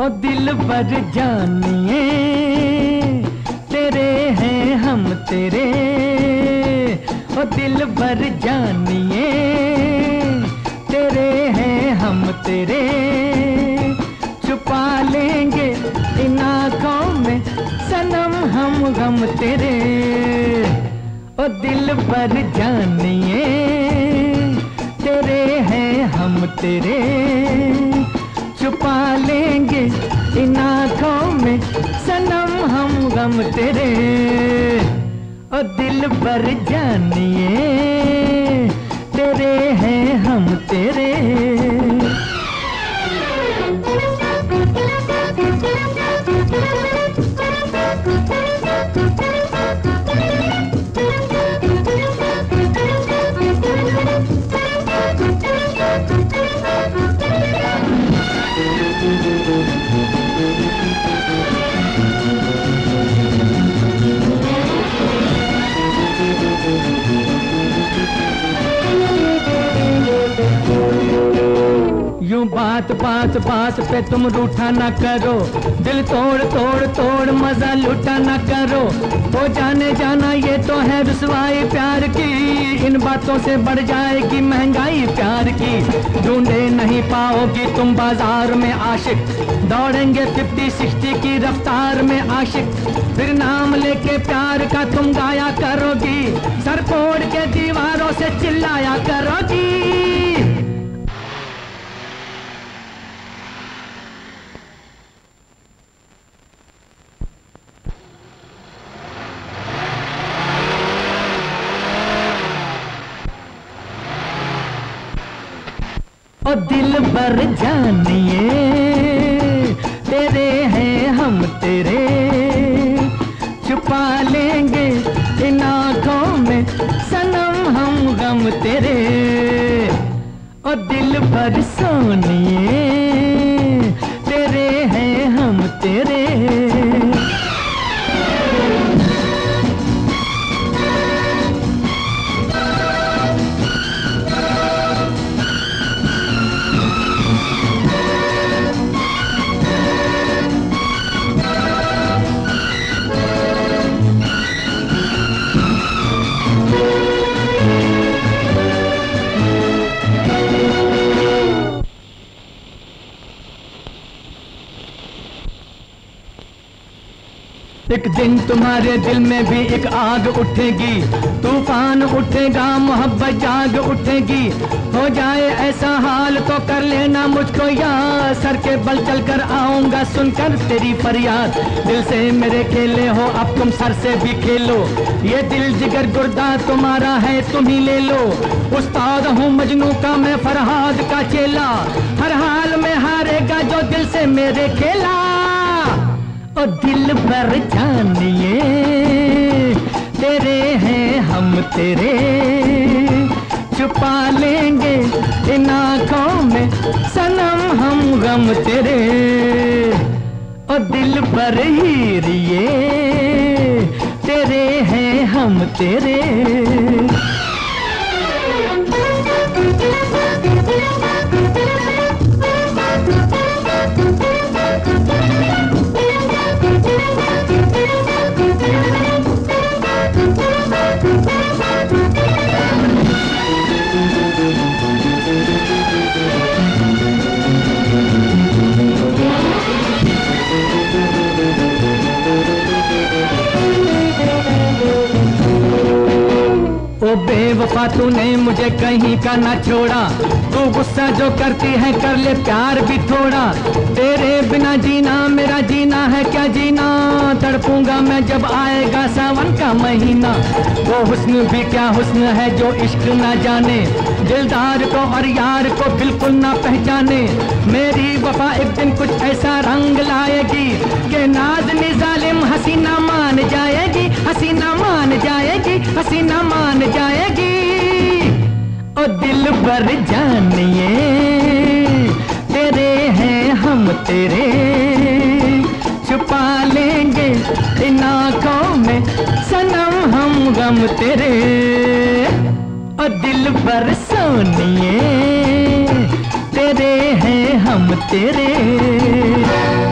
ओ दिल पर जानिए, तेरे हैं हम तेरे। ओ दिल पर जानिए, तेरे हैं हम तेरे। छुपा लेंगे इन आँखों में, सनम हम गम तेरे। ओ दिल पर जानिए, तेरे हैं हम तेरे। छुपा लेंगे इन आँखों में सनम, हम गम तेरे। ओ दिल पर जानिए, तेरे हैं हम तेरे। यूँ बात बात बात पे तुम रूठा ना करो। दिल तोड़ तोड़ तोड़ मज़ा लूटा ना करो। वो जाने जाना ये तो है रसवाई प्यार की। बातों से बढ़ जाएगी महँगाई प्यार की। ढूंढे नहीं पाओगी तुम बाज़ार में आशिक। दौड़ेंगे फिफ्टी, सिक्सटी की रफ्तार में आशिक। फिर नाम लेके प्यार का तुम गाया करोगी। सर फोड़ के दीवारों से चिल्लाया करोगी। ओ दिल भर जानिए, तेरे हैं हम तेरे। छुपा लेंगे इन आँखों में सनम, हम गम तेरे। ओ दिल भर सोनिए एक दिन तुम्हारे दिल में भी एक आग उठेगी। तूफ़ान उठेगा, मोहब्बत जाग उठेगी। हो जाए ऐसा हाल तो कर लेना मुझको याद। सर के बल चल कर आऊँगा सुनकर तेरी फरियाद। दिल से मेरे खेले हो, अब तुम सर से भी खेलो। ये दिल जिगर गुर्दा तुम्हारा है, तुम ही ले लो। उस्ताद हूँ मजनू का मैं फरहाद का चेला। हर हाल में हारेगा जो दिल से मेरे खेला। ओ दिल पर जानिए। तेरे हैं हम तेरे। छुपा लेंगे इन आँखों में सनम, हम गम तेरे। ओ दिल पर हीरिए तेरे हैं हम तेरे। बेवफा तूने मुझे कहीं का ना छोड़ा। तू गुस्सा जो करती है कर ले, प्यार भी थोड़ा। तेरे बिना जीना, मेरा जीना है क्या जीना? तड़पूँगा मैं जब आएगा सावन का महीना। वो हुस्न भी क्या हुस्न है जो इश्क ना जाने? दिलदार को और यार को बिल्कुल ना पहचाने। मेरी वफा एक दिन कुछ ऐसा रंग लाएगी कि नाजनी जालिम हसीना मान जाएगी। हसीना ओ दिल पर जानिए, तेरे हैं हम तेरे। छुपा लेंगे इन आँखों में, सनम हम गम तेरे। ओ दिल पर सोनिए, तेरे हैं हम तेरे।